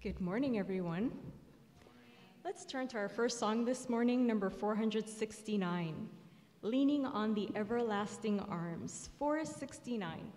Good morning, everyone. Let's turn to our first song this morning, number 469 Leaning on the Everlasting Arms, 469.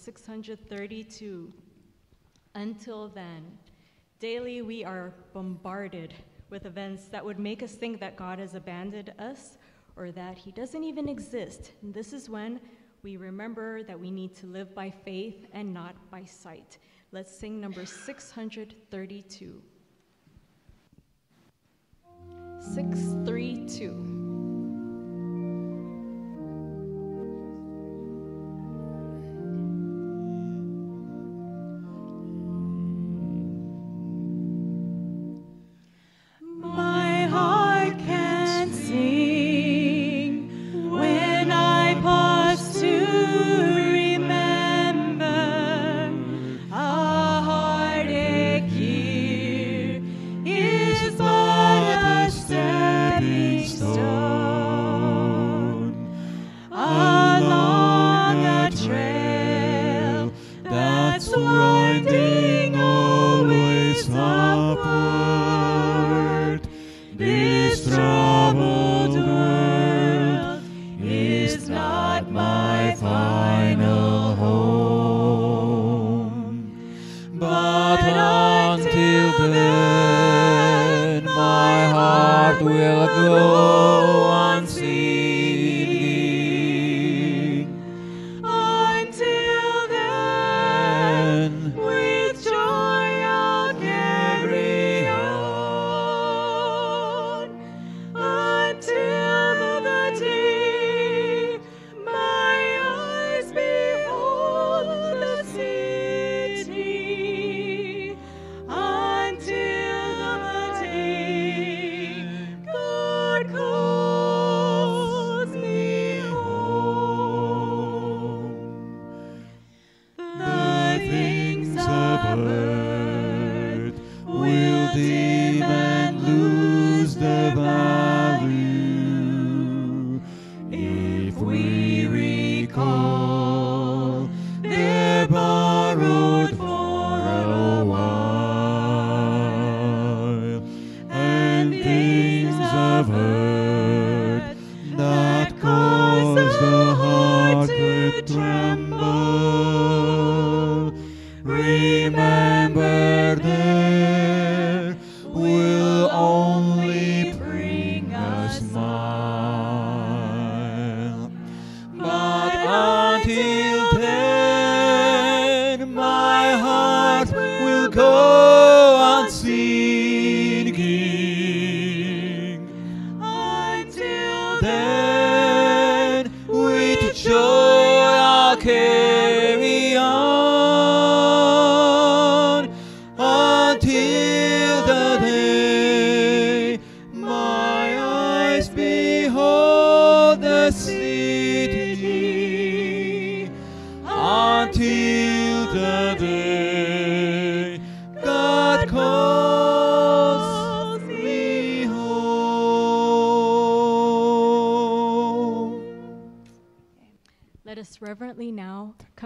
632. Until then, daily we are bombarded with events that would make us think that God has abandoned us or that he doesn't even exist. And this is when we remember that we need to live by faith and not by sight. Let's sing number 632. 632.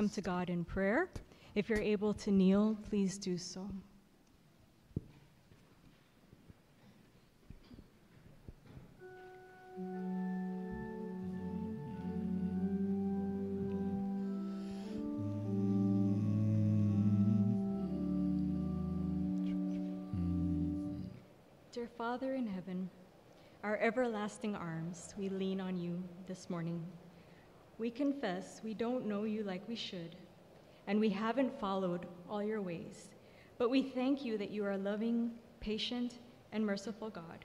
Come to God in prayer. If you're able to kneel, please do so. Dear Father in heaven, our everlasting arms, we lean on you this morning. We confess we don't know you like we should, and we haven't followed all your ways. But we thank you that you are a loving, patient, and merciful God.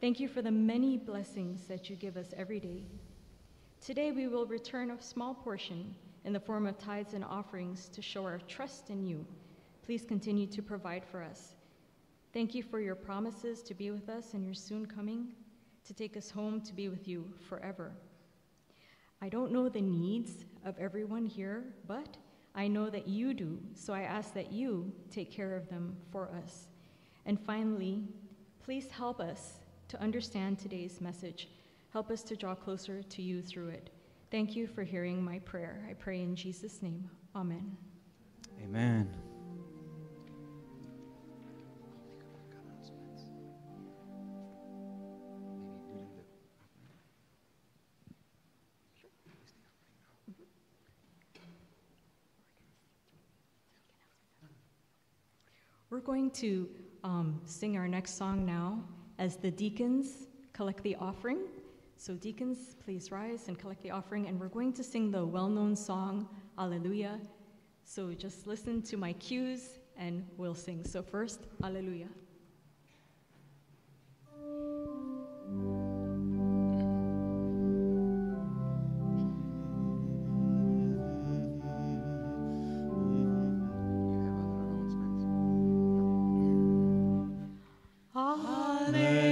Thank you for the many blessings that you give us every day. Today we will return a small portion in the form of tithes and offerings to show our trust in you. Please continue to provide for us. Thank you for your promises to be with us and your soon coming, to take us home to be with you forever. I don't know the needs of everyone here, but I know that you do, so I ask that you take care of them for us. And finally, please help us to understand today's message. Help us to draw closer to you through it. Thank you for hearing my prayer. I pray in Jesus' name. Amen. Amen. Going to um, sing our next song now as the deacons collect the offering. So, deacons, please rise and collect the offering. And we're going to sing the well known song, Alleluia. So, just listen to my cues and we'll sing. So, first, Alleluia. Jesus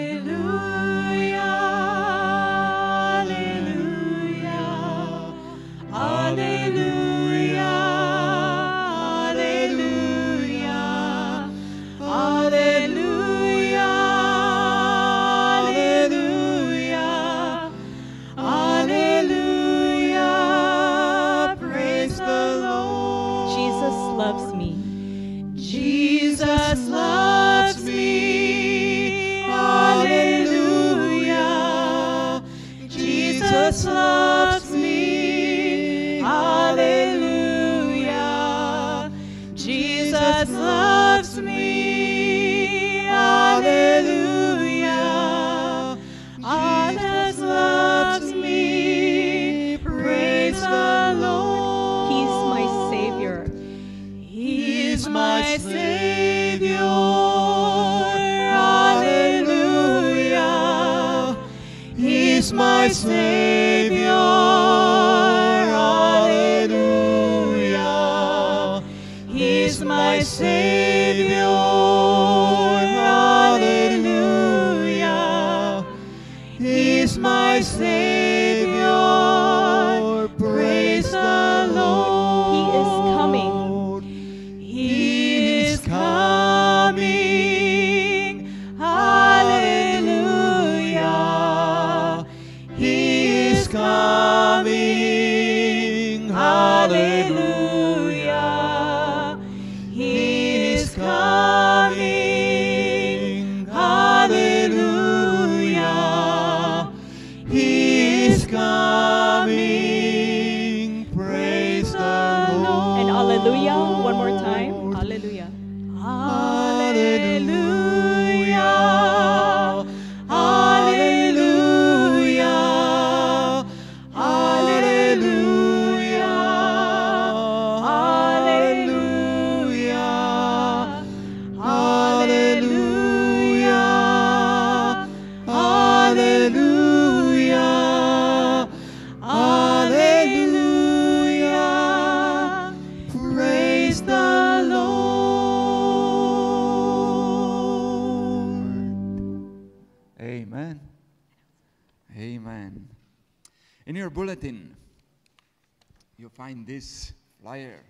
find this flyer.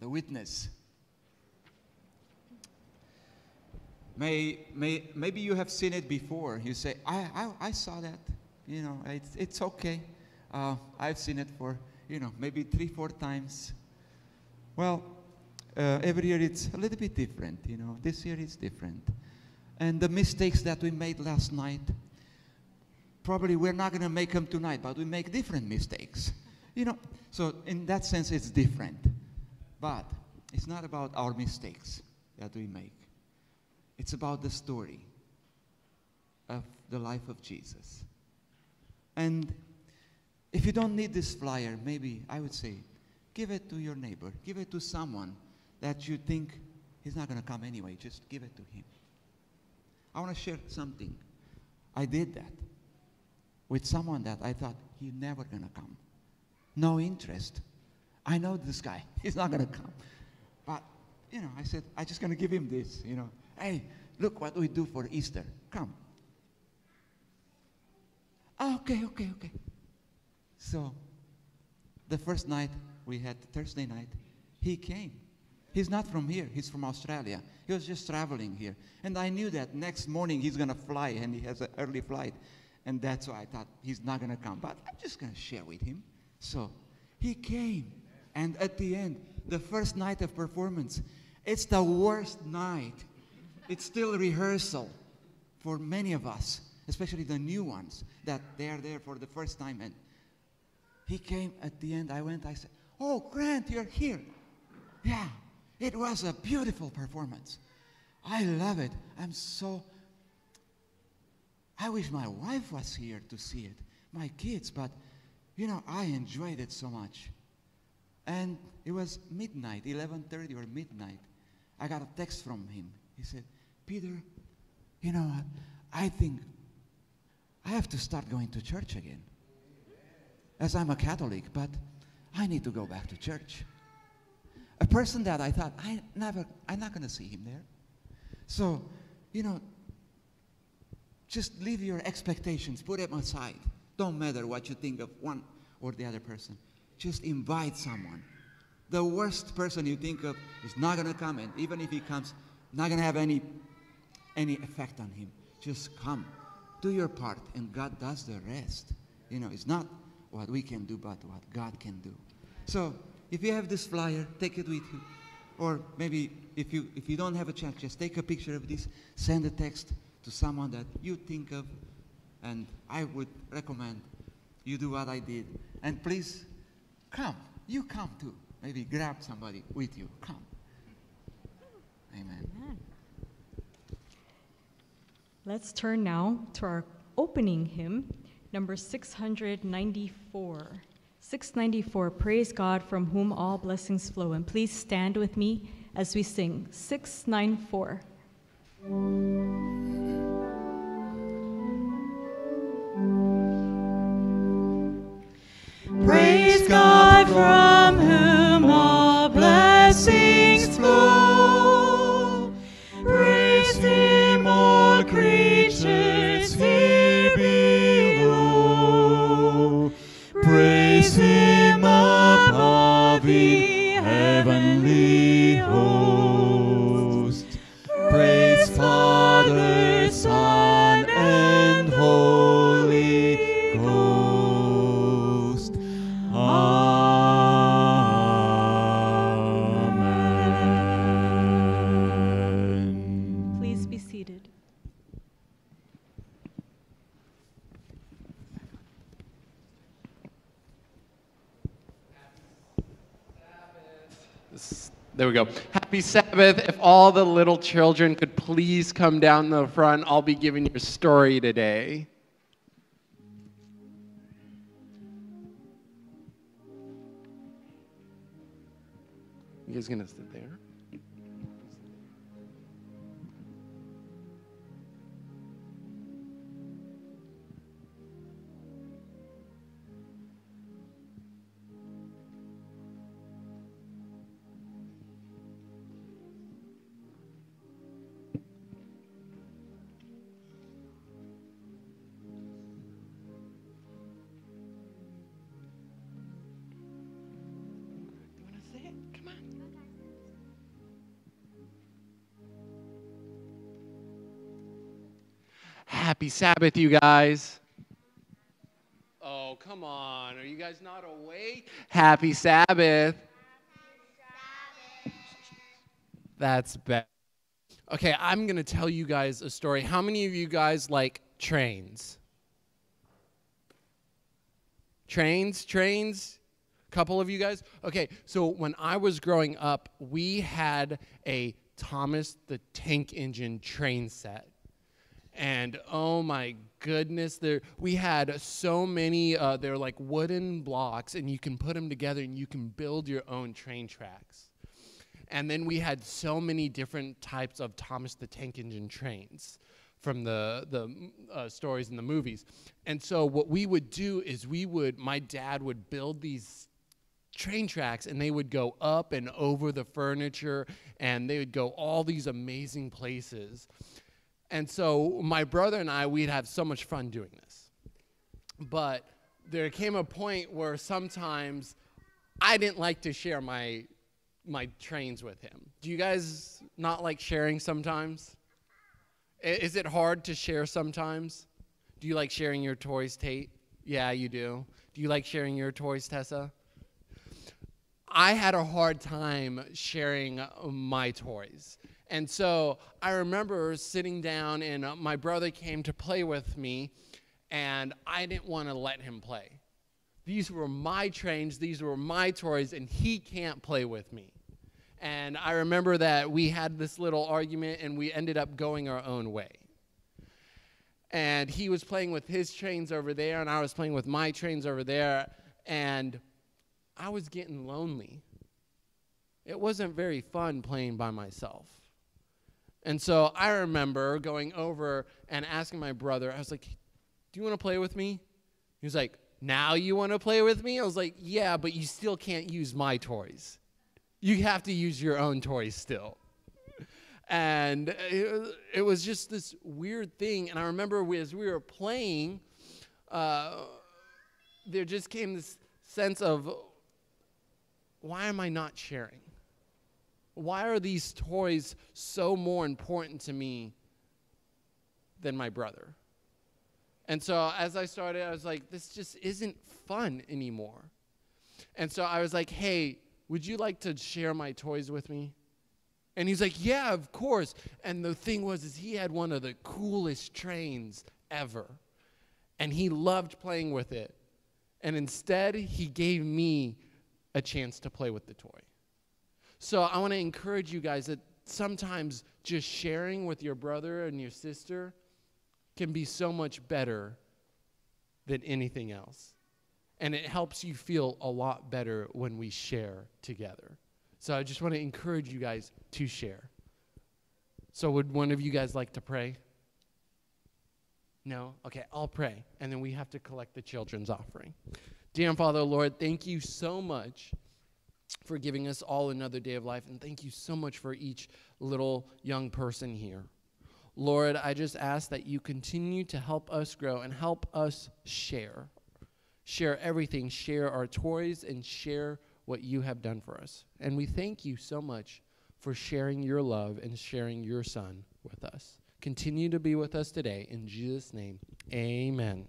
the witness. May, may, maybe you have seen it before. You say, I, I, I saw that. You know, it's, it's okay. Uh, I've seen it for, you know, maybe three, four times. Well, uh, every year it's a little bit different, you know. This year it's different. And the mistakes that we made last night, probably we're not going to make them tonight, but we make different mistakes. You know, so in that sense, it's different. But it's not about our mistakes that we make, it's about the story of the life of Jesus. And if you don't need this flyer, maybe I would say give it to your neighbor, give it to someone that you think he's not going to come anyway. Just give it to him. I want to share something. I did that with someone that I thought he's never going to come. No interest. I know this guy. He's not going to come. But, you know, I said, I'm just going to give him this, you know. Hey, look what we do for Easter. Come. Oh, okay, okay, okay. So, the first night we had, Thursday night, he came. He's not from here, he's from Australia. He was just traveling here. And I knew that next morning he's going to fly, and he has an early flight. And that's why I thought he's not going to come. But I'm just going to share with him. So he came. And at the end, the first night of performance, it's the worst night. It's still rehearsal for many of us, especially the new ones that they are there for the first time. And he came at the end. I went, I said, Oh, Grant, you're here. Yeah, it was a beautiful performance. I love it. I'm so. I wish my wife was here to see it, my kids, but you know, I enjoyed it so much. And it was midnight, 11:30 or midnight. I got a text from him. He said, "Peter, you know, I think I have to start going to church again. As I'm a Catholic, but I need to go back to church." A person that I thought I never, I'm not going to see him there. So, you know, just leave your expectations, put them aside. Don't matter what you think of one or the other person. Just invite someone. The worst person you think of is not going to come, and even if he comes, not going to have any, any effect on him. Just come. Do your part, and God does the rest. You know, it's not what we can do, but what God can do. So, if you have this flyer, take it with you. Or maybe if you, if you don't have a chance, just take a picture of this, send a text to someone that you think of, and I would recommend you do what I did. And please come. You come too. Maybe grab somebody with you. Come. Amen. Amen. Let's turn now to our opening hymn, number 694. 694, Praise God from whom all blessings flow. And please stand with me as we sing 694. Praise God from whom all blessings flow. There we go. Happy Sabbath. If all the little children could please come down the front, I'll be giving your story today. You guys gonna sit there? Happy Sabbath, you guys. Oh, come on. Are you guys not awake? Happy Sabbath. That's bad. Okay, I'm going to tell you guys a story. How many of you guys like trains? Trains, trains? A couple of you guys? Okay, so when I was growing up, we had a Thomas the Tank Engine train set. And oh my goodness, there we had so many. Uh, they're like wooden blocks, and you can put them together, and you can build your own train tracks. And then we had so many different types of Thomas the Tank Engine trains from the the uh, stories in the movies. And so what we would do is we would my dad would build these train tracks and they would go up and over the furniture and they would go all these amazing places. And so my brother and I we'd have so much fun doing this. But there came a point where sometimes I didn't like to share my my trains with him. Do you guys not like sharing sometimes? Is it hard to share sometimes? Do you like sharing your toys, Tate? Yeah, you do. Do you like sharing your toys, Tessa? I had a hard time sharing my toys. And so I remember sitting down, and uh, my brother came to play with me, and I didn't want to let him play. These were my trains, these were my toys, and he can't play with me. And I remember that we had this little argument and we ended up going our own way. And he was playing with his trains over there, and I was playing with my trains over there. And I was getting lonely. It wasn't very fun playing by myself. And so I remember going over and asking my brother, I was like, Do you want to play with me? He was like, Now you want to play with me? I was like, Yeah, but you still can't use my toys you have to use your own toys still. And it, it was just this weird thing. And I remember we, as we were playing, uh, there just came this sense of why am I not sharing? Why are these toys so more important to me than my brother? And so as I started, I was like, this just isn't fun anymore. And so I was like, hey, would you like to share my toys with me? And he's like, Yeah, of course. And the thing was, is he had one of the coolest trains ever. And he loved playing with it. And instead, he gave me a chance to play with the toy. So I want to encourage you guys that sometimes just sharing with your brother and your sister can be so much better than anything else. And it helps you feel a lot better when we share together. So I just want to encourage you guys to share. So, would one of you guys like to pray? No? Okay, I'll pray. And then we have to collect the children's offering. Dear Father, Lord, thank you so much for giving us all another day of life. And thank you so much for each little young person here. Lord, I just ask that you continue to help us grow and help us share share everything, share our toys, and share what you have done for us. And we thank you so much for sharing your love and sharing your son with us. Continue to be with us today. In Jesus' name, amen.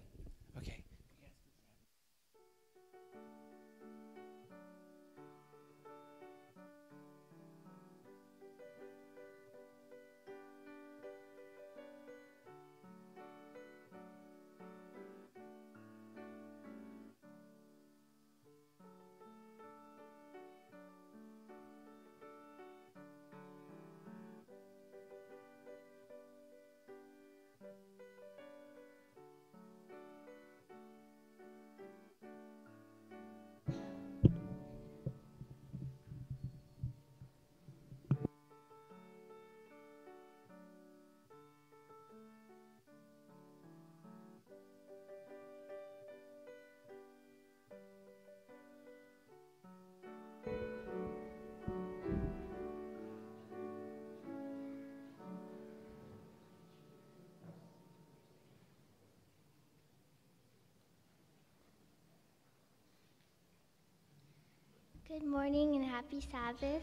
Good morning and happy Sabbath.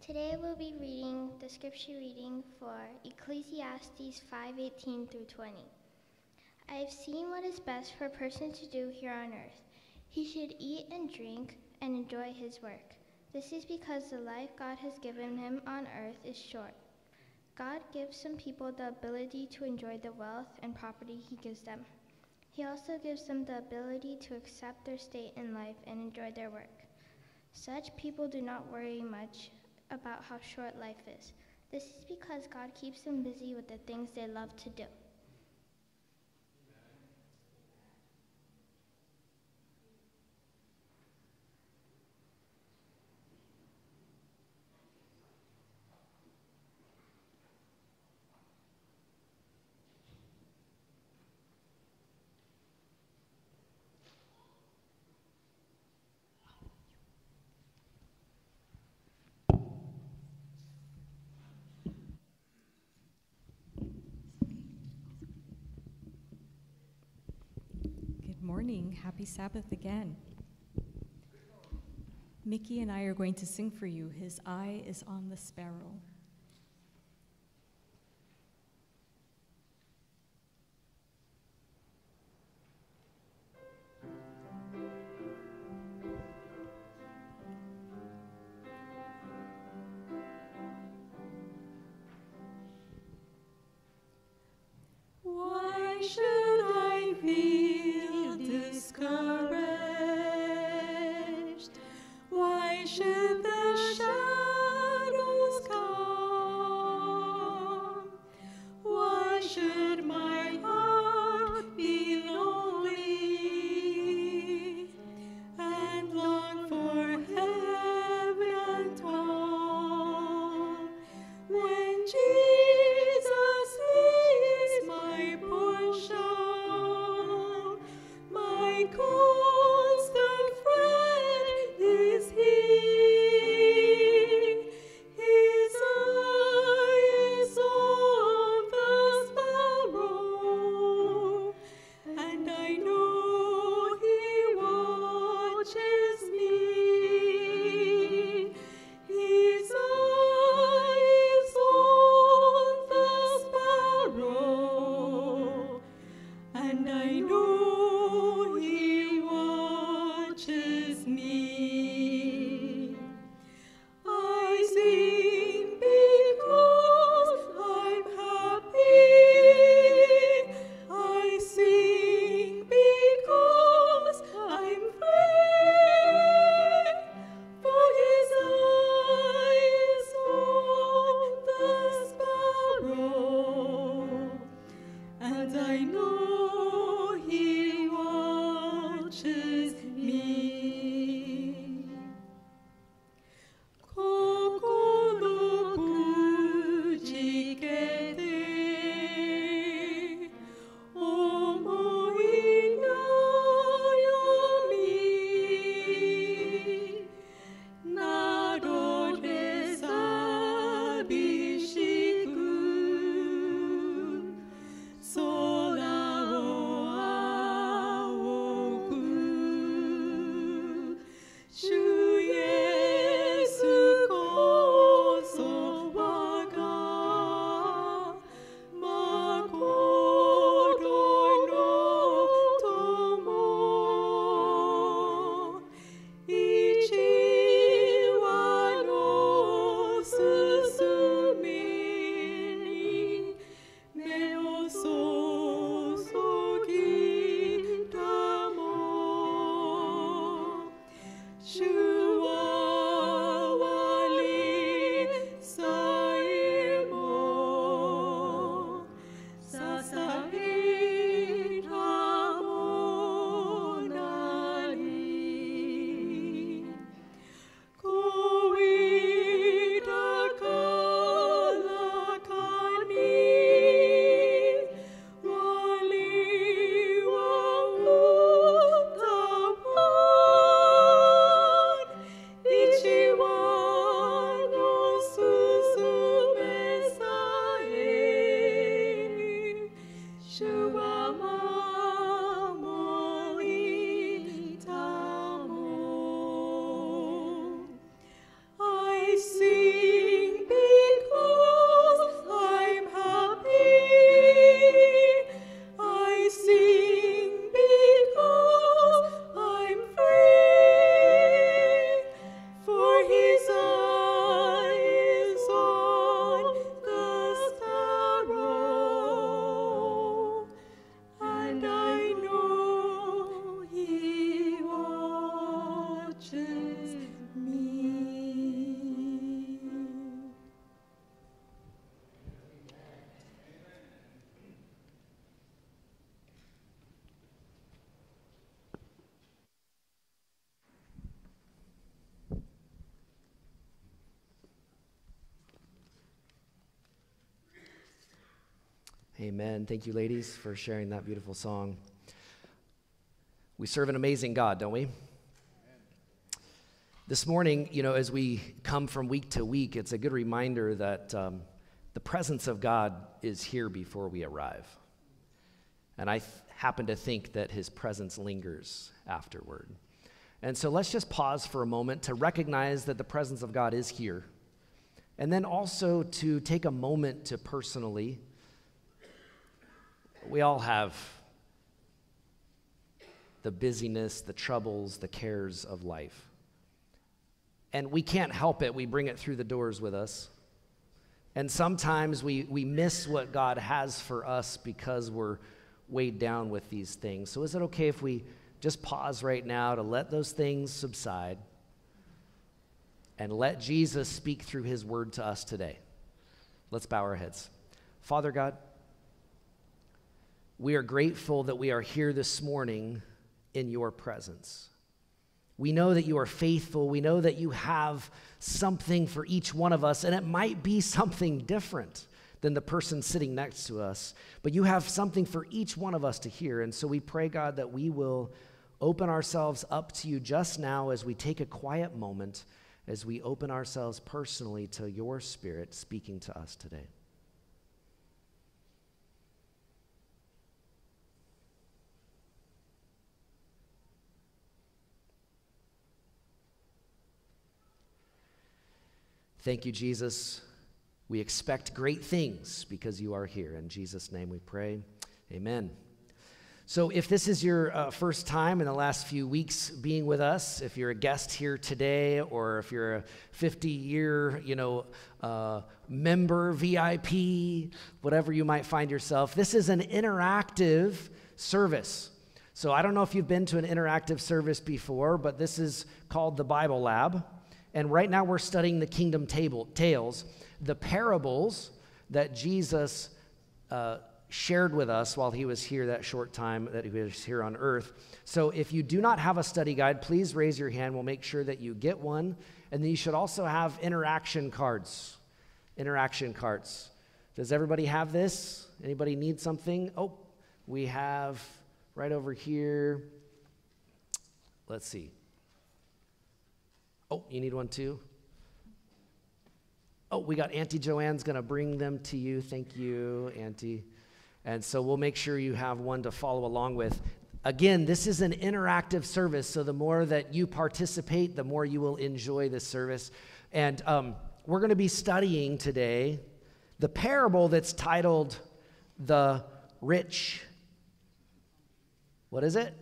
Today we'll be reading the scripture reading for Ecclesiastes 5:18 through 20. I have seen what is best for a person to do here on earth. He should eat and drink and enjoy his work. This is because the life God has given him on earth is short. God gives some people the ability to enjoy the wealth and property he gives them. He also gives them the ability to accept their state in life and enjoy their work. Such people do not worry much about how short life is. This is because God keeps them busy with the things they love to do. Good morning. Happy Sabbath again. Mickey and I are going to sing for you. His eye is on the sparrow. Amen. Thank you, ladies, for sharing that beautiful song. We serve an amazing God, don't we? This morning, you know, as we come from week to week, it's a good reminder that um, the presence of God is here before we arrive. And I th- happen to think that his presence lingers afterward. And so let's just pause for a moment to recognize that the presence of God is here. And then also to take a moment to personally we all have the busyness, the troubles, the cares of life. And we can't help it. We bring it through the doors with us. And sometimes we, we miss what God has for us because we're weighed down with these things. So, is it okay if we just pause right now to let those things subside and let Jesus speak through his word to us today? Let's bow our heads. Father God, we are grateful that we are here this morning in your presence. We know that you are faithful. We know that you have something for each one of us, and it might be something different than the person sitting next to us, but you have something for each one of us to hear. And so we pray, God, that we will open ourselves up to you just now as we take a quiet moment, as we open ourselves personally to your spirit speaking to us today. Thank you, Jesus. We expect great things because you are here. In Jesus' name we pray. Amen. So, if this is your uh, first time in the last few weeks being with us, if you're a guest here today, or if you're a 50 year, you know, uh, member, VIP, whatever you might find yourself, this is an interactive service. So, I don't know if you've been to an interactive service before, but this is called the Bible Lab. And right now we're studying the kingdom table, tales, the parables that Jesus uh, shared with us while he was here that short time that he was here on earth. So if you do not have a study guide, please raise your hand. We'll make sure that you get one. And then you should also have interaction cards. Interaction cards. Does everybody have this? Anybody need something? Oh, we have right over here. Let's see. Oh, you need one too? Oh, we got Auntie Joanne's going to bring them to you. Thank you, Auntie. And so we'll make sure you have one to follow along with. Again, this is an interactive service, so the more that you participate, the more you will enjoy this service. And um, we're going to be studying today the parable that's titled The Rich. What is it?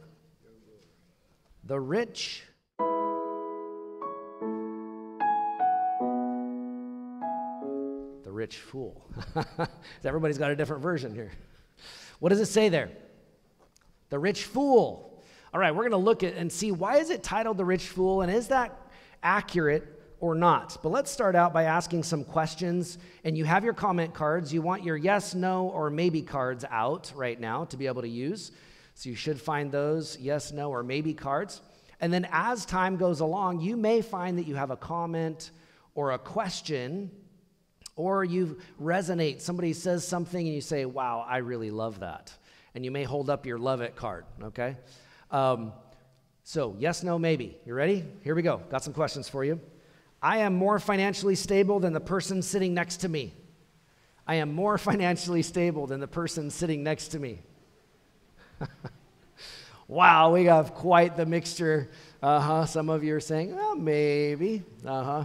The Rich rich fool. Everybody's got a different version here. What does it say there? The rich fool. All right, we're going to look at and see why is it titled the rich fool and is that accurate or not? But let's start out by asking some questions and you have your comment cards. You want your yes, no or maybe cards out right now to be able to use. So you should find those yes, no or maybe cards. And then as time goes along, you may find that you have a comment or a question or you resonate, somebody says something and you say, wow, I really love that. And you may hold up your love it card, okay? Um, so, yes, no, maybe. You ready? Here we go. Got some questions for you. I am more financially stable than the person sitting next to me. I am more financially stable than the person sitting next to me. wow, we have quite the mixture. Uh huh. Some of you are saying, well, maybe. Uh huh.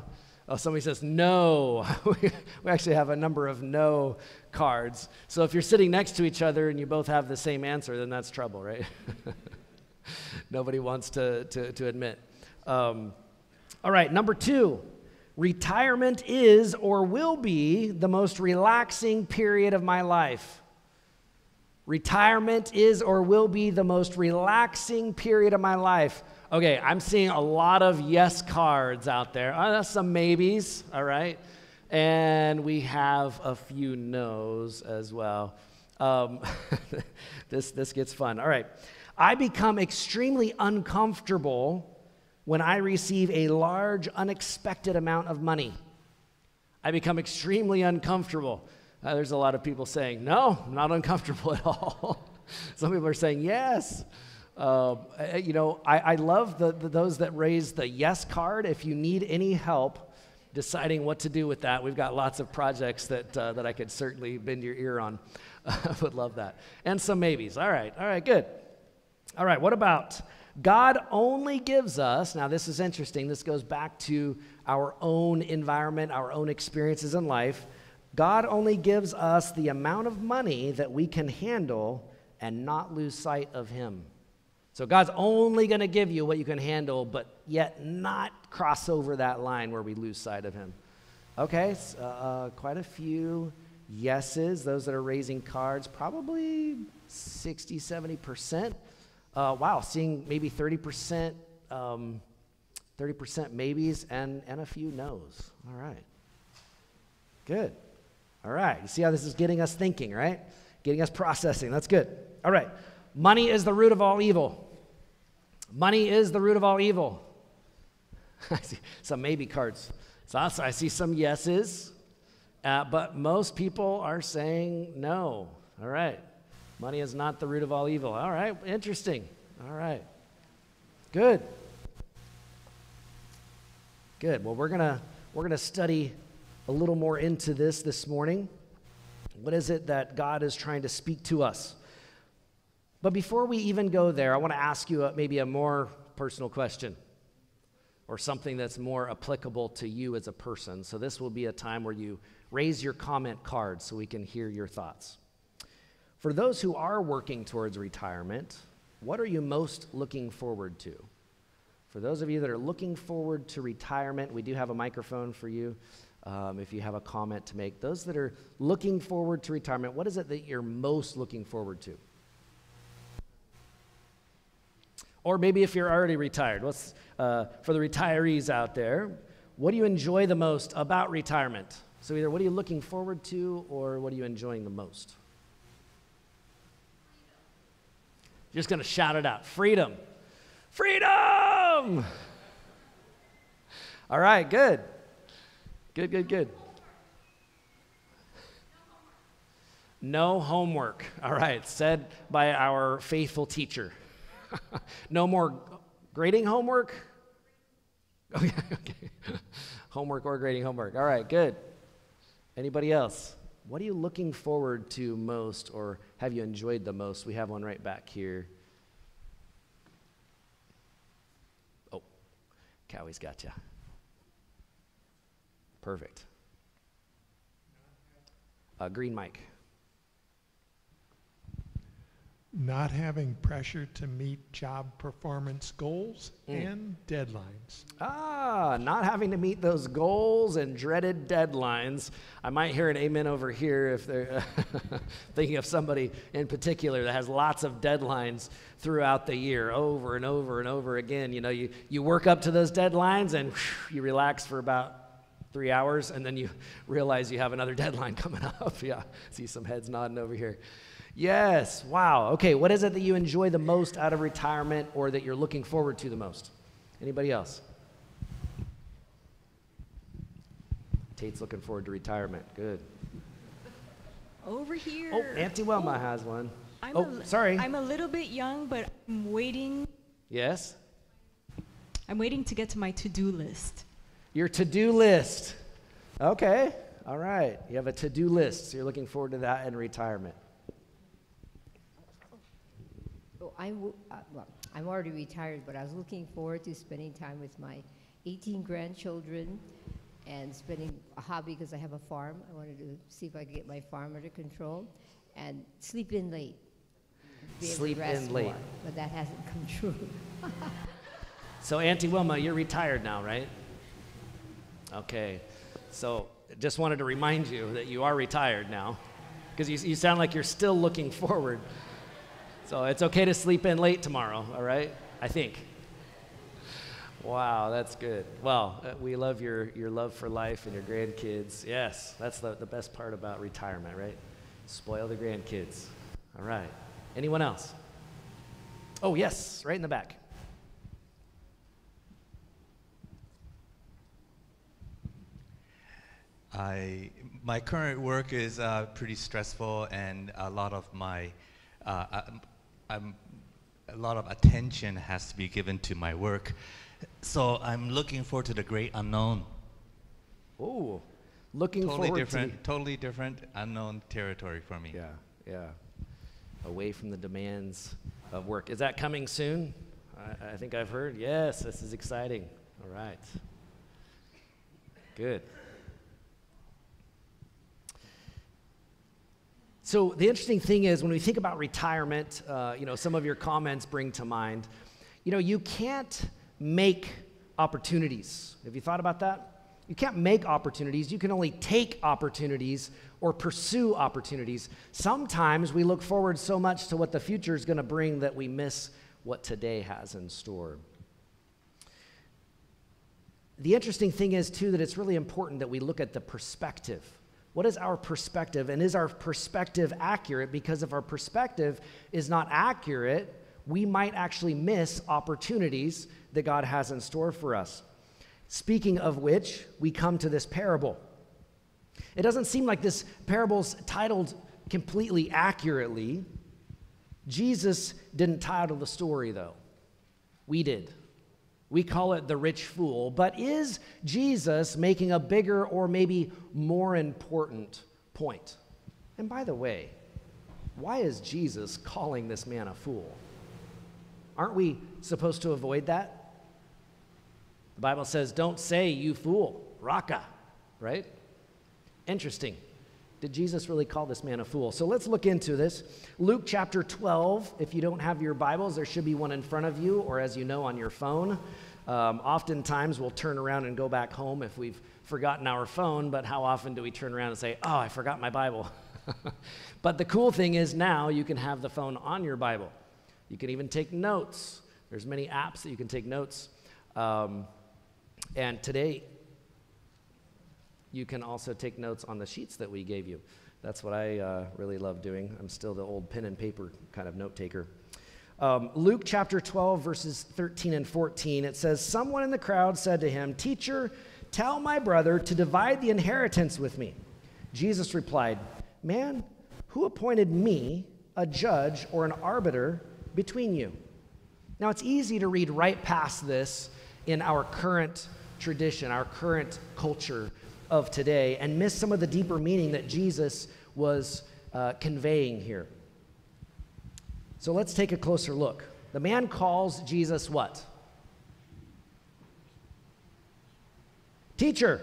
Oh, somebody says no. we actually have a number of no cards. So if you're sitting next to each other and you both have the same answer, then that's trouble, right? Nobody wants to, to, to admit. Um, all right, number two retirement is or will be the most relaxing period of my life. Retirement is or will be the most relaxing period of my life. Okay, I'm seeing a lot of yes cards out there. Uh, some maybes, all right? And we have a few no's as well. Um, this, this gets fun. All right. I become extremely uncomfortable when I receive a large, unexpected amount of money. I become extremely uncomfortable. Uh, there's a lot of people saying, no, I'm not uncomfortable at all. Some people are saying, yes. Uh, you know, I, I love the, the, those that raise the yes card. If you need any help deciding what to do with that, we've got lots of projects that, uh, that I could certainly bend your ear on. I would love that. And some maybes. All right, all right, good. All right, what about God only gives us, now this is interesting, this goes back to our own environment, our own experiences in life. God only gives us the amount of money that we can handle and not lose sight of Him. So God's only going to give you what you can handle, but yet not cross over that line where we lose sight of Him. Okay, uh, uh, quite a few yeses. Those that are raising cards, probably 60, 70%. Uh, wow, seeing maybe 30%, um, 30% maybes and, and a few no's. All right. Good. All right. You see how this is getting us thinking, right? Getting us processing. That's good. All right. Money is the root of all evil. Money is the root of all evil. I see some maybe cards. So I see some yeses, uh, but most people are saying no. All right. Money is not the root of all evil. All right. Interesting. All right. Good. Good. Well, we're going to we're going to study a little more into this this morning. What is it that God is trying to speak to us? But before we even go there, I want to ask you a, maybe a more personal question or something that's more applicable to you as a person. So, this will be a time where you raise your comment card so we can hear your thoughts. For those who are working towards retirement, what are you most looking forward to? For those of you that are looking forward to retirement, we do have a microphone for you um, if you have a comment to make. Those that are looking forward to retirement, what is it that you're most looking forward to? Or maybe if you're already retired, what's uh, for the retirees out there? What do you enjoy the most about retirement? So either what are you looking forward to, or what are you enjoying the most? Just to shout it out: freedom, freedom. All right, good, good, good, good. No homework. All right, said by our faithful teacher. no more grading homework? Oh, okay, okay. homework or grading homework. All right, good. Anybody else? What are you looking forward to most or have you enjoyed the most? We have one right back here. Oh, Cowie's got you. Perfect. Green mic not having pressure to meet job performance goals mm. and deadlines. Ah, not having to meet those goals and dreaded deadlines. I might hear an amen over here if they're thinking of somebody in particular that has lots of deadlines throughout the year, over and over and over again. You know, you, you work up to those deadlines and whew, you relax for about three hours and then you realize you have another deadline coming up. yeah, see some heads nodding over here. Yes. Wow. Okay. What is it that you enjoy the most out of retirement or that you're looking forward to the most? Anybody else? Tate's looking forward to retirement. Good. Over here. Oh, Auntie Wilma oh, has one. I'm oh, a, sorry. I'm a little bit young, but I'm waiting. Yes? I'm waiting to get to my to do list. Your to do list. Okay. All right. You have a to do list. So you're looking forward to that in retirement. I w- uh, well, I'm already retired, but I was looking forward to spending time with my 18 grandchildren and spending a hobby because I have a farm. I wanted to see if I could get my farm under control and sleep in late. Sleep in late. More, but that hasn't come true. so, Auntie Wilma, you're retired now, right? Okay. So, just wanted to remind you that you are retired now because you, you sound like you're still looking forward so it's okay to sleep in late tomorrow, all right? I think. Wow, that's good. Well, uh, we love your, your love for life and your grandkids. Yes, that's the, the best part about retirement, right? Spoil the grandkids. All right. Anyone else? Oh, yes, right in the back. I my current work is uh, pretty stressful, and a lot of my uh, I'm, a lot of attention has to be given to my work. So I'm looking forward to the great unknown. Oh, looking totally forward different, to totally different unknown territory for me. yeah, yeah, away from the demands of work. Is that coming soon? I, I think I've heard. Yes, this is exciting. All right, good. So the interesting thing is when we think about retirement, uh, you know, some of your comments bring to mind, you know, you can't make opportunities. Have you thought about that? You can't make opportunities. You can only take opportunities or pursue opportunities. Sometimes we look forward so much to what the future is going to bring that we miss what today has in store. The interesting thing is, too, that it's really important that we look at the perspective. What is our perspective? And is our perspective accurate? Because if our perspective is not accurate, we might actually miss opportunities that God has in store for us. Speaking of which, we come to this parable. It doesn't seem like this parable's titled completely accurately. Jesus didn't title the story, though. We did. We call it the rich fool. But is Jesus making a bigger or maybe more important point? And by the way, why is Jesus calling this man a fool? Aren't we supposed to avoid that? The Bible says, don't say, you fool, raka, right? Interesting. Did Jesus really call this man a fool? So let's look into this. Luke chapter 12. If you don't have your Bibles, there should be one in front of you, or as you know, on your phone. Um, oftentimes we'll turn around and go back home if we've forgotten our phone, but how often do we turn around and say, Oh, I forgot my Bible? but the cool thing is now you can have the phone on your Bible. You can even take notes. There's many apps that you can take notes. Um, and today, you can also take notes on the sheets that we gave you. That's what I uh, really love doing. I'm still the old pen and paper kind of note taker. Um, Luke chapter 12, verses 13 and 14, it says, Someone in the crowd said to him, Teacher, tell my brother to divide the inheritance with me. Jesus replied, Man, who appointed me a judge or an arbiter between you? Now, it's easy to read right past this in our current tradition, our current culture of today, and miss some of the deeper meaning that Jesus was uh, conveying here. So let's take a closer look. The man calls Jesus what? Teacher.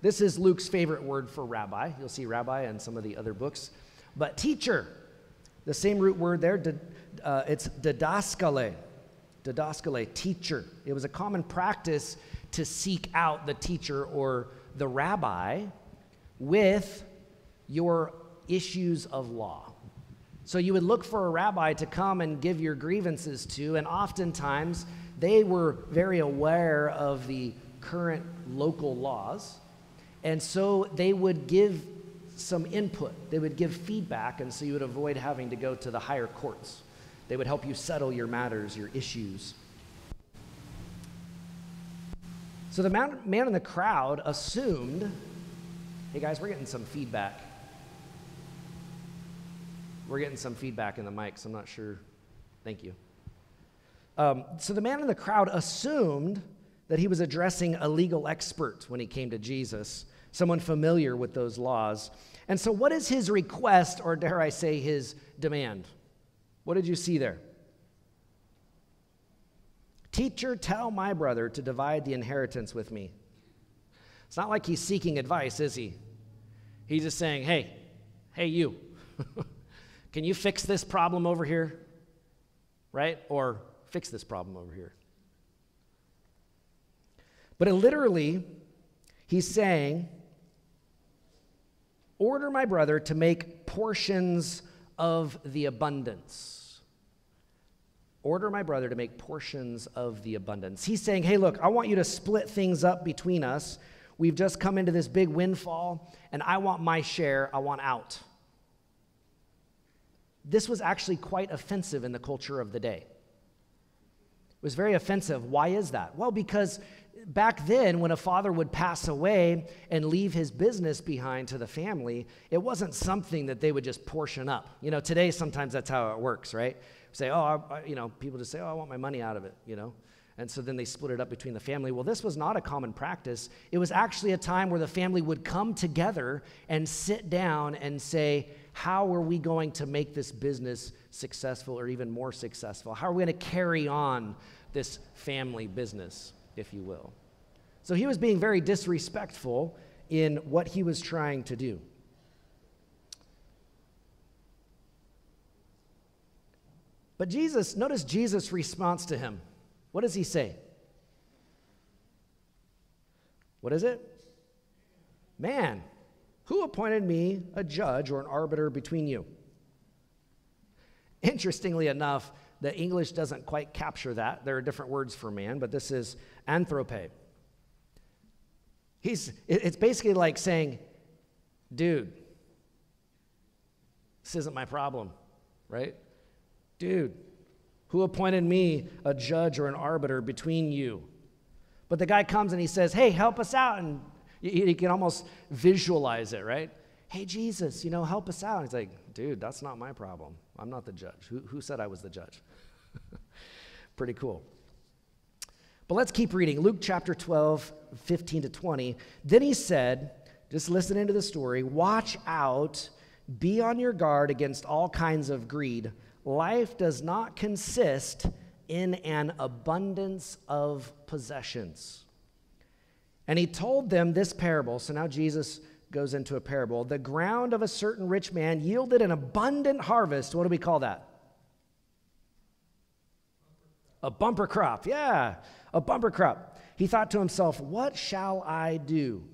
This is Luke's favorite word for rabbi. You'll see rabbi in some of the other books. But teacher, the same root word there, uh, it's didaskale. Didaskale, teacher. It was a common practice to seek out the teacher or the rabbi with your issues of law. So you would look for a rabbi to come and give your grievances to, and oftentimes they were very aware of the current local laws. And so they would give some input, they would give feedback, and so you would avoid having to go to the higher courts. They would help you settle your matters, your issues. So the man, man in the crowd assumed hey guys, we're getting some feedback. We're getting some feedback in the mics. I'm not sure. Thank you. Um, so the man in the crowd assumed that he was addressing a legal expert when he came to Jesus, someone familiar with those laws. And so, what is his request, or dare I say, his demand? What did you see there? Teacher, tell my brother to divide the inheritance with me. It's not like he's seeking advice, is he? He's just saying, hey, hey, you, can you fix this problem over here? Right? Or fix this problem over here. But it literally, he's saying, order my brother to make portions of the abundance order my brother to make portions of the abundance. He's saying, hey, look, I want you to split things up between us. We've just come into this big windfall, and I want my share, I want out. This was actually quite offensive in the culture of the day. It was very offensive. Why is that? Well, because back then, when a father would pass away and leave his business behind to the family, it wasn't something that they would just portion up. You know, today sometimes that's how it works, right? Say, oh, I, you know, people just say, oh, I want my money out of it, you know? And so then they split it up between the family. Well, this was not a common practice. It was actually a time where the family would come together and sit down and say, how are we going to make this business successful or even more successful? How are we going to carry on this family business, if you will? So he was being very disrespectful in what he was trying to do. But Jesus, notice Jesus' response to him. What does he say? What is it? Man, who appointed me a judge or an arbiter between you? Interestingly enough, the English doesn't quite capture that. There are different words for man, but this is anthrope. He's, it's basically like saying, dude, this isn't my problem, right? Dude, who appointed me a judge or an arbiter between you? But the guy comes and he says, Hey, help us out. And you, you can almost visualize it, right? Hey, Jesus, you know, help us out. He's like, Dude, that's not my problem. I'm not the judge. Who, who said I was the judge? Pretty cool. But let's keep reading. Luke chapter 12, 15 to 20. Then he said, just listen into the story, watch out, be on your guard against all kinds of greed life does not consist in an abundance of possessions. And he told them this parable. So now Jesus goes into a parable. The ground of a certain rich man yielded an abundant harvest. What do we call that? A bumper crop. Yeah, a bumper crop. He thought to himself, What shall I do?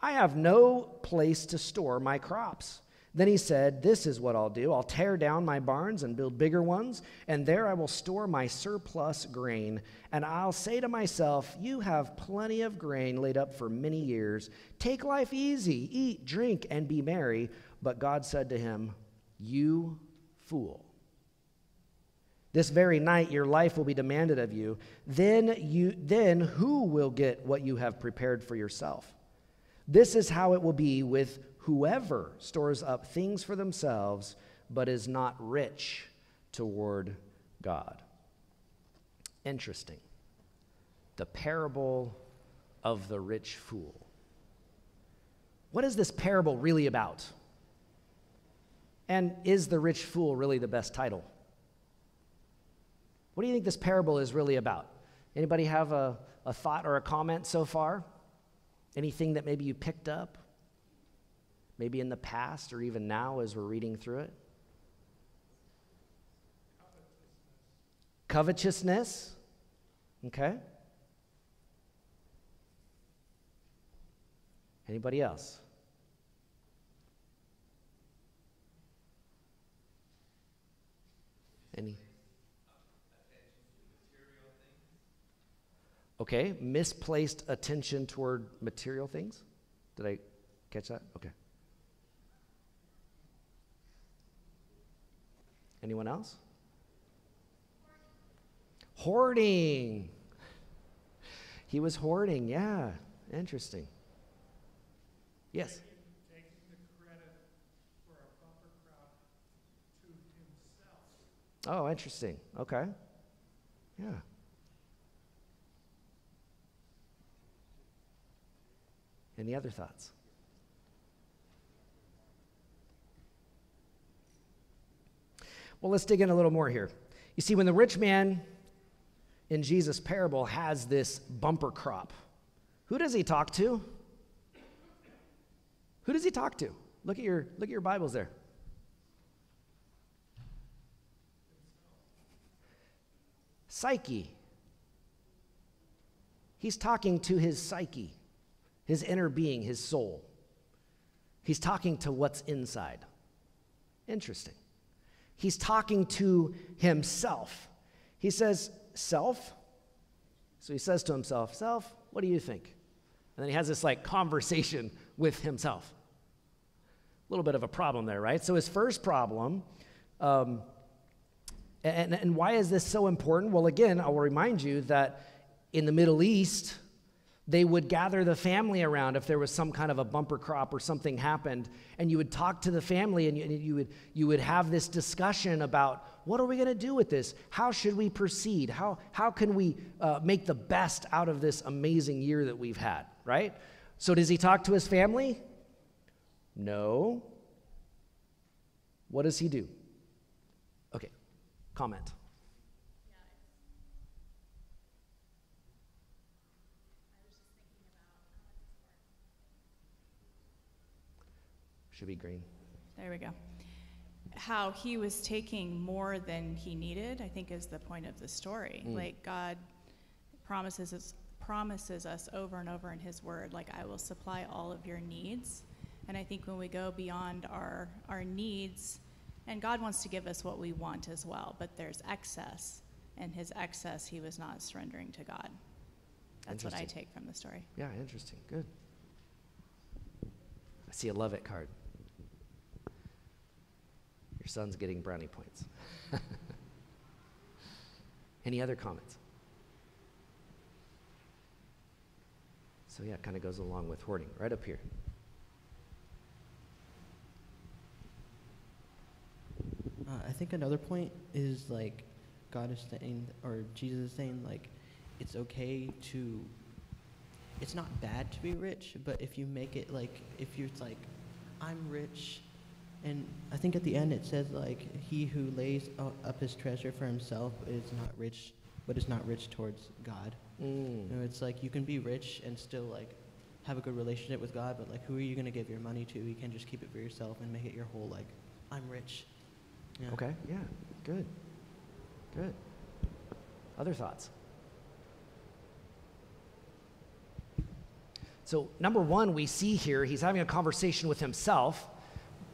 I have no place to store my crops. Then he said, This is what I'll do. I'll tear down my barns and build bigger ones, and there I will store my surplus grain. And I'll say to myself, You have plenty of grain laid up for many years. Take life easy, eat, drink, and be merry. But God said to him, You fool. This very night your life will be demanded of you. Then you then who will get what you have prepared for yourself? This is how it will be with whoever stores up things for themselves but is not rich toward God. Interesting. The parable of the rich fool. What is this parable really about? And is the rich fool really the best title? What do you think this parable is really about? Anybody have a, a thought or a comment so far? Anything that maybe you picked up? maybe in the past or even now as we're reading through it? Covetousness. Okay. Anybody else? Any? Okay, misplaced attention toward material things. Did I catch that? Okay. Anyone else? Hoarding. He was hoarding, yeah. Interesting. Yes. Oh, interesting. Okay. Yeah. Any other thoughts? Well, let's dig in a little more here. You see, when the rich man in Jesus' parable has this bumper crop, who does he talk to? Who does he talk to? Look at your, look at your Bibles there. Psyche. He's talking to his psyche, his inner being, his soul. He's talking to what's inside. Interesting he's talking to himself. He says, Self. So he says to himself, Self, what do you think? And then he has this like conversation with himself. A little bit of a problem there, right? So his first problem, um, and, and why is this so important? Well, again, I'll remind you that in the Middle East, They would gather the family around if there was some kind of a bumper crop or something happened, and you would talk to the family and you, and you would, you would have this discussion about what are we going to do with this? How should we proceed? How, how can we uh, make the best out of this amazing year that we've had, right? So, does he talk to his family? No. What does he do? Okay, comment. Should be green. There we go. How he was taking more than he needed, I think, is the point of the story. Mm. Like God promises us, promises us over and over in His Word, like I will supply all of your needs. And I think when we go beyond our our needs, and God wants to give us what we want as well, but there's excess, and His excess He was not surrendering to God. That's what I take from the story. Yeah, interesting. Good. I see a love it card. Son's getting brownie points. Any other comments? So, yeah, it kind of goes along with hoarding. Right up here. Uh, I think another point is like God is saying, or Jesus is saying, like it's okay to. It's not bad to be rich, but if you make it like if you're like, I'm rich, and I think at the end it says like he who lays up his treasure for himself is not rich, but is not rich towards God. Mm. You know, it's like you can be rich and still like have a good relationship with God, but like who are you gonna give your money to? You can't just keep it for yourself and make it your whole like, I'm rich. Yeah. Okay, yeah, good. Good. Other thoughts? So, number one, we see here he's having a conversation with himself,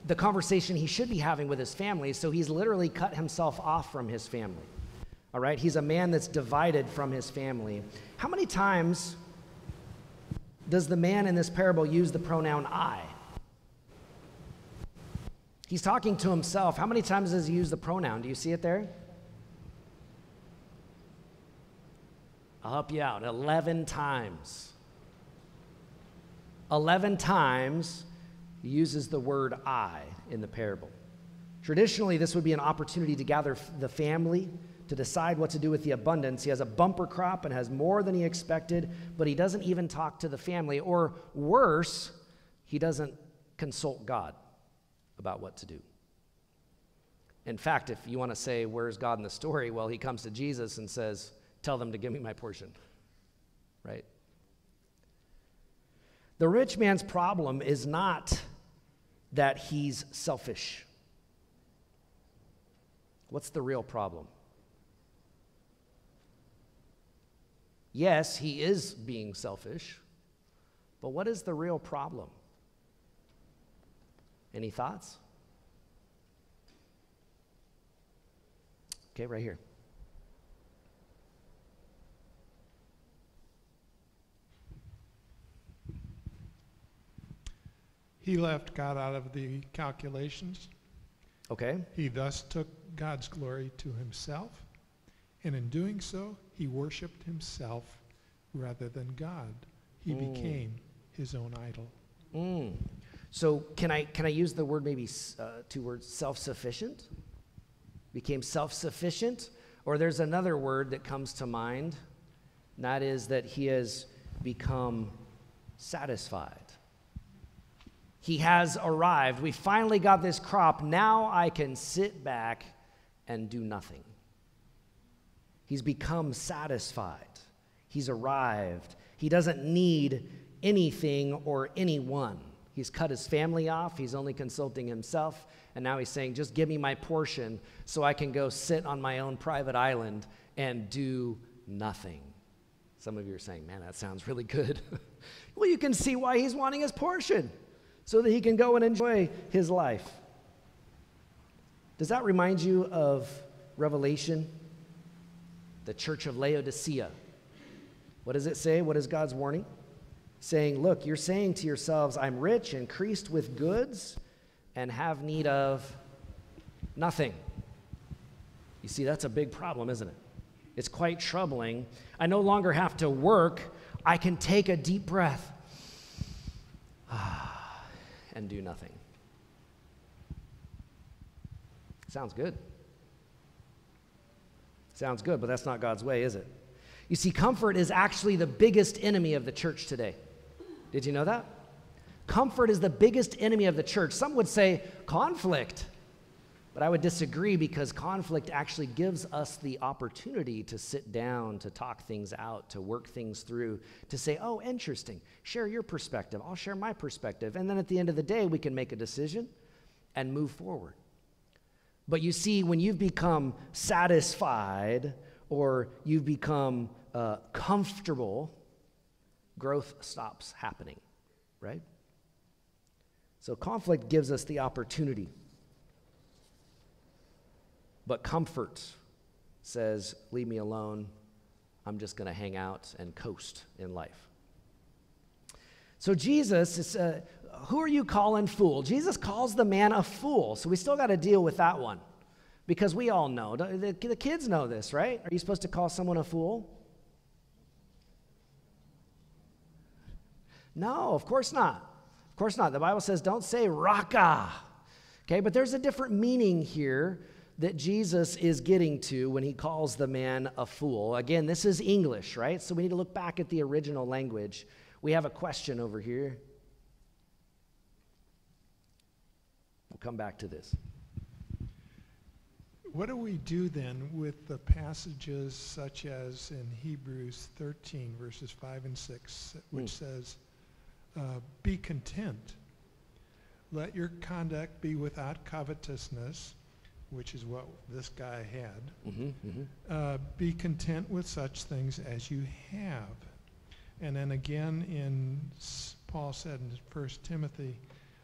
the conversation he should be having with his family. So, he's literally cut himself off from his family. All right, he's a man that's divided from his family. How many times does the man in this parable use the pronoun I? He's talking to himself. How many times does he use the pronoun? Do you see it there? I'll help you out. 11 times. 11 times he uses the word I in the parable. Traditionally, this would be an opportunity to gather the family to decide what to do with the abundance. He has a bumper crop and has more than he expected, but he doesn't even talk to the family. Or worse, he doesn't consult God about what to do. In fact, if you want to say, Where's God in the story? Well, he comes to Jesus and says, Tell them to give me my portion. Right? The rich man's problem is not that he's selfish. What's the real problem? Yes, he is being selfish, but what is the real problem? Any thoughts? Okay, right here. He left God out of the calculations. Okay. He thus took God's glory to himself, and in doing so, he worshiped himself rather than God. He Mm. became his own idol. Mm. So can I can I use the word maybe uh, two words self-sufficient? Became self-sufficient, or there's another word that comes to mind, and that is that he has become satisfied. He has arrived. We finally got this crop. Now I can sit back and do nothing. He's become satisfied. He's arrived. He doesn't need anything or anyone. He's cut his family off. He's only consulting himself. And now he's saying, just give me my portion so I can go sit on my own private island and do nothing. Some of you are saying, man, that sounds really good. well, you can see why he's wanting his portion so that he can go and enjoy his life. Does that remind you of Revelation? The church of Laodicea. What does it say? What is God's warning? Saying, Look, you're saying to yourselves, I'm rich, increased with goods, and have need of nothing. You see, that's a big problem, isn't it? It's quite troubling. I no longer have to work. I can take a deep breath ah, and do nothing. Sounds good. Sounds good, but that's not God's way, is it? You see, comfort is actually the biggest enemy of the church today. Did you know that? Comfort is the biggest enemy of the church. Some would say conflict. But I would disagree because conflict actually gives us the opportunity to sit down, to talk things out, to work things through, to say, oh, interesting, share your perspective, I'll share my perspective. And then at the end of the day, we can make a decision and move forward. But you see, when you've become satisfied or you've become uh, comfortable, growth stops happening, right? So conflict gives us the opportunity but comfort says, Leave me alone. I'm just going to hang out and coast in life. So, Jesus is, uh, who are you calling fool? Jesus calls the man a fool. So, we still got to deal with that one because we all know. The, the kids know this, right? Are you supposed to call someone a fool? No, of course not. Of course not. The Bible says don't say raka. Okay, but there's a different meaning here that Jesus is getting to when he calls the man a fool. Again, this is English, right? So we need to look back at the original language. We have a question over here. We'll come back to this. What do we do then with the passages such as in Hebrews 13, verses 5 and 6, which mm. says, uh, Be content. Let your conduct be without covetousness which is what this guy had. Mm-hmm, mm-hmm. Uh, be content with such things as you have. And then again in Paul said in 1 Timothy,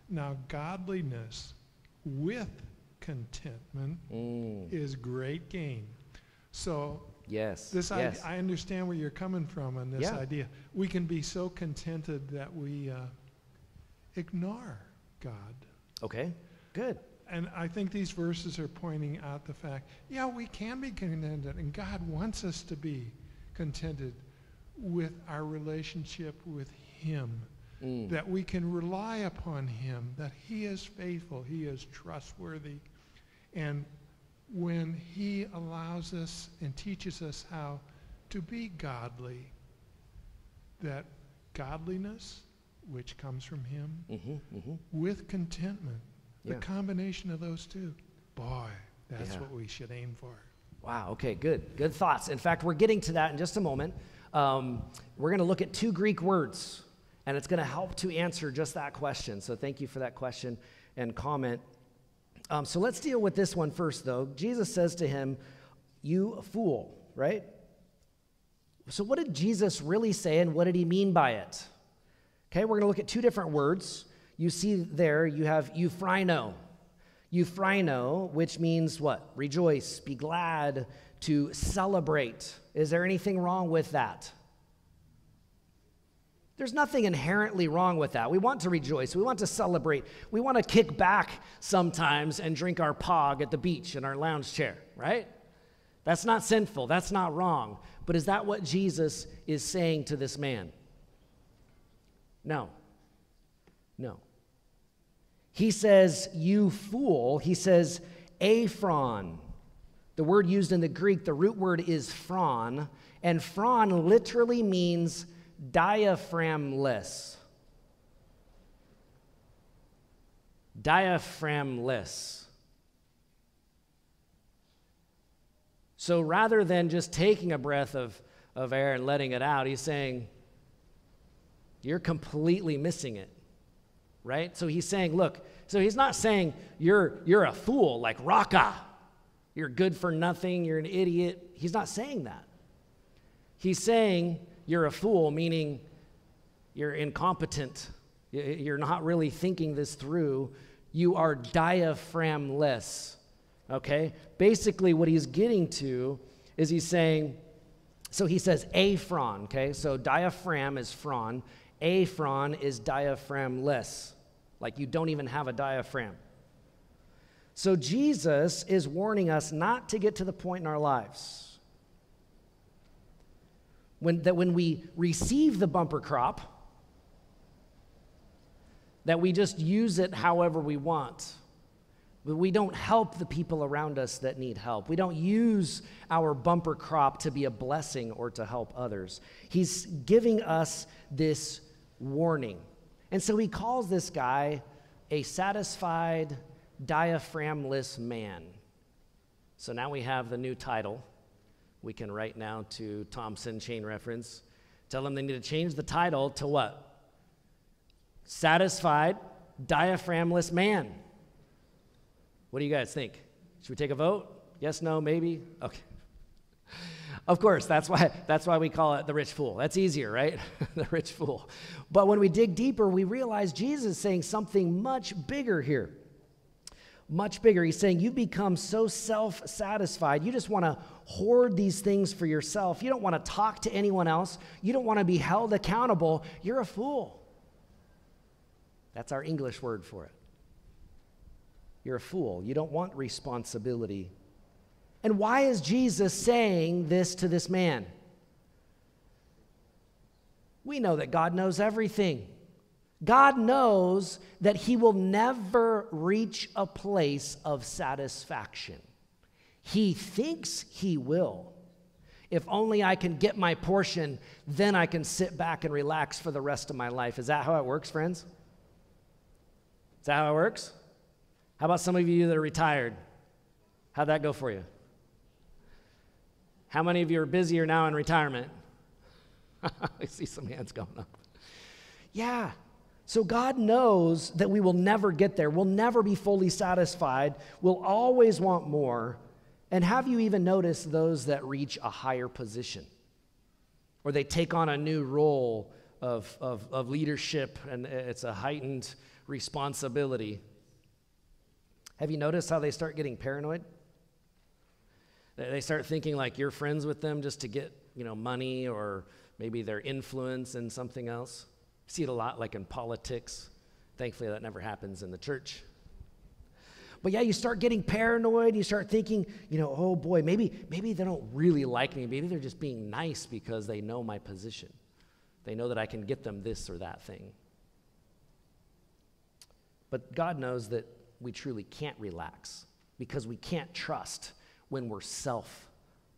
now godliness with contentment mm. is great gain. So yes, this yes. I, I understand where you're coming from on this yeah. idea. We can be so contented that we uh, ignore God. Okay, good and I think these verses are pointing out the fact, yeah, we can be contented, and God wants us to be contented with our relationship with Him. Mm. That we can rely upon Him, that He is faithful, He is trustworthy. And when He allows us and teaches us how to be godly, that godliness, which comes from Him, mm-hmm, mm-hmm. with contentment, the yeah. combination of those two, boy, that's yeah. what we should aim for. Wow, okay, good. Good thoughts. In fact, we're getting to that in just a moment. Um, we're going to look at two Greek words, and it's going to help to answer just that question. So thank you for that question and comment. Um, so let's deal with this one first, though. Jesus says to him, You fool, right? So, what did Jesus really say, and what did he mean by it? Okay, we're going to look at two different words you see there, you have euphrino. Euphrino, which means what? Rejoice, be glad, to celebrate. Is there anything wrong with that? There's nothing inherently wrong with that. We want to rejoice. We want to celebrate. We want to kick back sometimes and drink our pog at the beach in our lounge chair, right? That's not sinful. That's not wrong. But is that what Jesus is saying to this man? No. No. He says, You fool. He says, Aphron. The word used in the Greek, the root word is phron, and phron literally means diaphragmless. Diaphragmless. So rather than just taking a breath of, of air and letting it out, he's saying, You're completely missing it right? So he's saying, look, so he's not saying you're, you're a fool like Raka. You're good for nothing, you're an idiot. He's not saying that. He's saying you're a fool, meaning you're incompetent. You're not really thinking this through. You are diaphragmless. Okay? Basically, what he's getting to is he's saying, so he says aphron, okay? So diaphragm is phron, Aphron is diaphragmless, like you don't even have a diaphragm. So Jesus is warning us not to get to the point in our lives when, that when we receive the bumper crop, that we just use it however we want. We don't help the people around us that need help. We don't use our bumper crop to be a blessing or to help others. He's giving us this warning. And so he calls this guy a satisfied, diaphragmless man. So now we have the new title. We can write now to Thompson chain reference. Tell them they need to change the title to what? Satisfied, diaphragmless man. What do you guys think? Should we take a vote? Yes, no, maybe? Okay. Of course, that's why, that's why we call it the rich fool. That's easier, right? the rich fool. But when we dig deeper, we realize Jesus is saying something much bigger here. Much bigger. He's saying You've become so self satisfied. You just want to hoard these things for yourself. You don't want to talk to anyone else. You don't want to be held accountable. You're a fool. That's our English word for it. You're a fool. You don't want responsibility. And why is Jesus saying this to this man? We know that God knows everything. God knows that he will never reach a place of satisfaction. He thinks he will. If only I can get my portion, then I can sit back and relax for the rest of my life. Is that how it works, friends? Is that how it works? How about some of you that are retired? How'd that go for you? How many of you are busier now in retirement? I see some hands going up. Yeah. So God knows that we will never get there. We'll never be fully satisfied. We'll always want more. And have you even noticed those that reach a higher position? Or they take on a new role of, of, of leadership and it's a heightened responsibility. Have you noticed how they start getting paranoid? They start thinking like you're friends with them just to get, you know, money or maybe their influence in something else. see it a lot like in politics. Thankfully, that never happens in the church. But yeah, you start getting paranoid. You start thinking, you know, oh boy, maybe maybe they don't really like me. Maybe they're just being nice because they know my position. They know that I can get them this or that thing. But God knows that we truly can't relax because we can't trust when we're self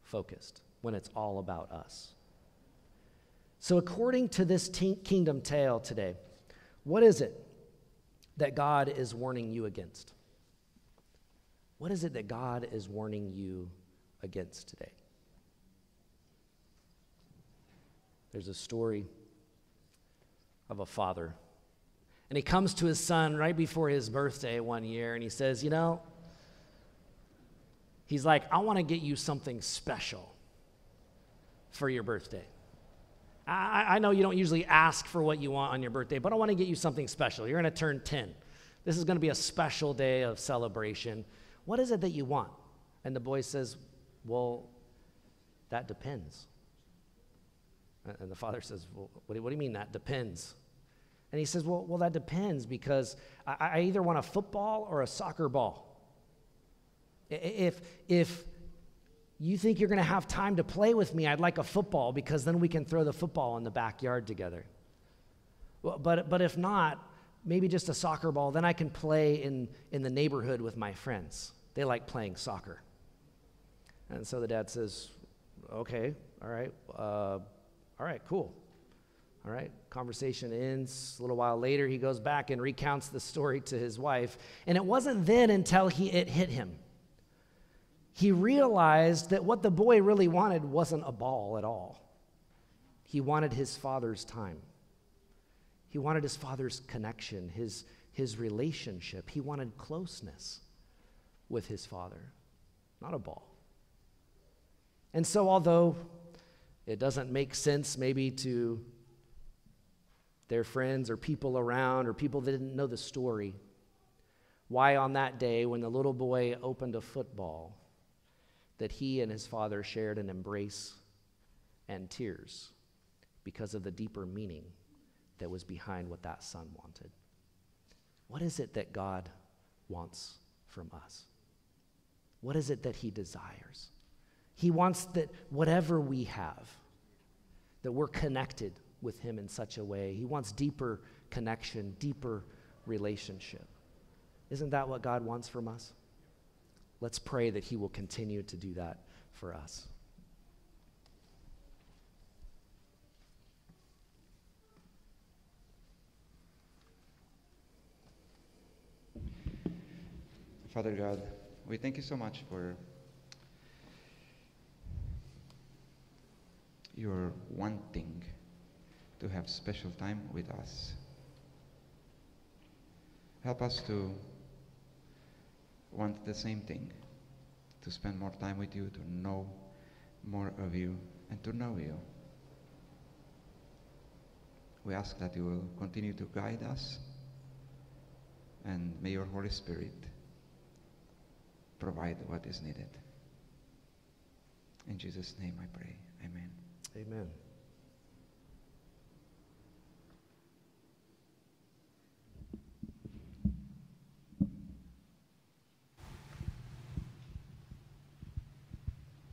focused, when it's all about us. So, according to this kingdom tale today, what is it that God is warning you against? What is it that God is warning you against today? There's a story of a father and he comes to his son right before his birthday one year and he says, You know, he's like, I want to get you something special for your birthday. I, I, know you don't usually ask for what you want on your birthday, but I want to get you something special. You're going to turn 10. This is going to be a special day of celebration. What is it that you want? And the boy says, Well, that depends. And the father says, Well, what do you mean that depends? And he says, Well, well that depends because I, I either want a football or a soccer ball. If, if you think you're going to have time to play with me, I'd like a football because then we can throw the football in the backyard together. But, but if not, maybe just a soccer ball, then I can play in, in the neighborhood with my friends. They like playing soccer. And so the dad says, Okay, all right, uh, all right, cool. All right, conversation ends. A little while later, he goes back and recounts the story to his wife. And it wasn't then until he, it hit him. He realized that what the boy really wanted wasn't a ball at all. He wanted his father's time. He wanted his father's connection, his, his relationship. He wanted closeness with his father, not a ball. And so, although it doesn't make sense maybe to their friends or people around or people that didn't know the story. Why, on that day, when the little boy opened a football, that he and his father shared an embrace and tears because of the deeper meaning that was behind what that son wanted. What is it that God wants from us? What is it that he desires? He wants that whatever we have, that we're connected with Him in such a way. He wants deeper connection, deeper relationship. Isn't that what God wants from us? Let's pray that He will continue to do that for us. Father God, we thank you so much for your wanting to have special time with us. Help us to want the same thing to spend more time with you, to know more of you, and to know you. We ask that you will continue to guide us, and may your Holy Spirit provide what is needed. In Jesus' name I pray. Amen. Amen.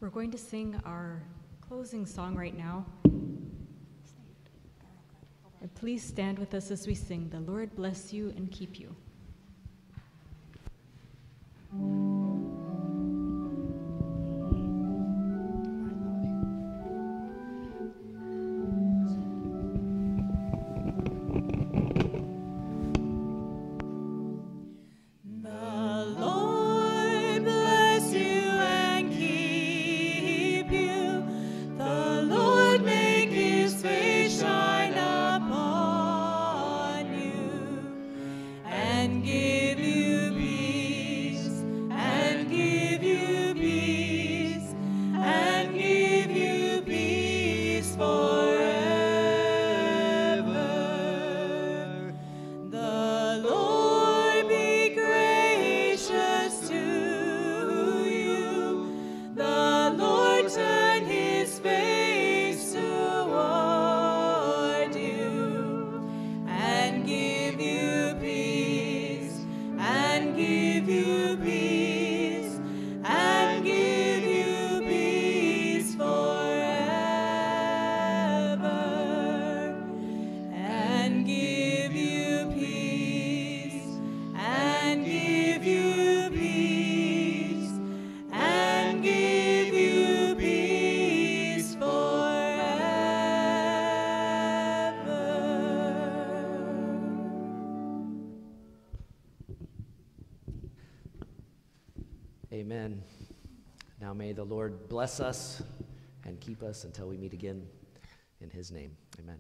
We're going to sing our closing song right now. And please stand with us as we sing, The Lord bless you and keep you. Amen. Now may the Lord bless us and keep us until we meet again in his name. Amen.